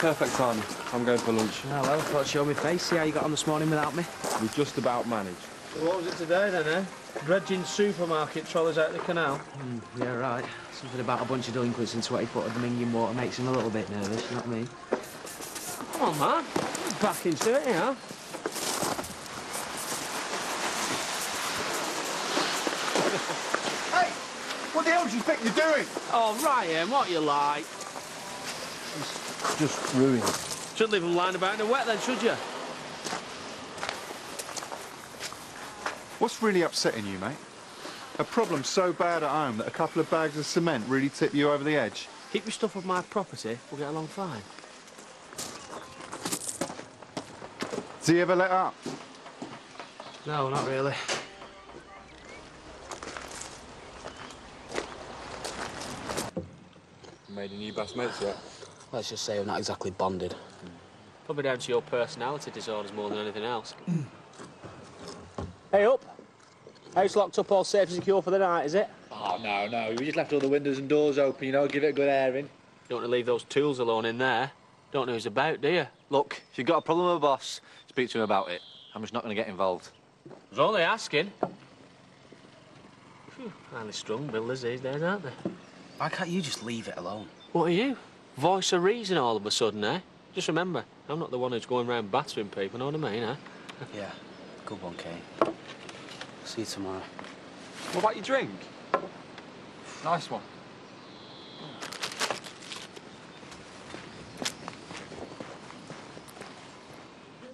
Perfect timing. I'm going for lunch. Hello, thought I'd show me face, see how you got on this morning without me. We just about managed. So what was it today then, eh? Dredging supermarket trolleys out the canal. Yeah, right. Something about a bunch of delinquents in 20 foot of Dominion water makes him a little bit nervous, you know what I mean? Come on, man. Back into it, you know. Hey! What the hell do you think you're doing? Oh, Ryan, what you like? Just ruined. Shouldn't leave them lying about in the wet then, should you? What's really upsetting you, mate? A problem so bad at home that a couple of bags of cement really tip you over the edge? Keep your stuff off my property, we'll get along fine. Does he ever let up? No, not really. Made any new best mates yet? Let's just say we're not exactly bonded. Probably down to your personality disorders more than anything else. hey, up. House locked up, all safe and secure for the night, is it? Oh, no, no. We just left all the windows and doors open, you know, give it a good airing. Don't want to leave those tools alone in there. Don't know who's about, do you? Look, if you've got a problem with a boss, speak to him about it. I'm just not going to get involved. I was only asking. Phew, highly strung builders these days, aren't they? Why can't you just leave it alone? What are you? Voice of reason all of a sudden, eh? Just remember, I'm not the one who's going around battering people, know what I mean, eh? Yeah, good one, Kate. See you tomorrow. What about your drink? Nice one.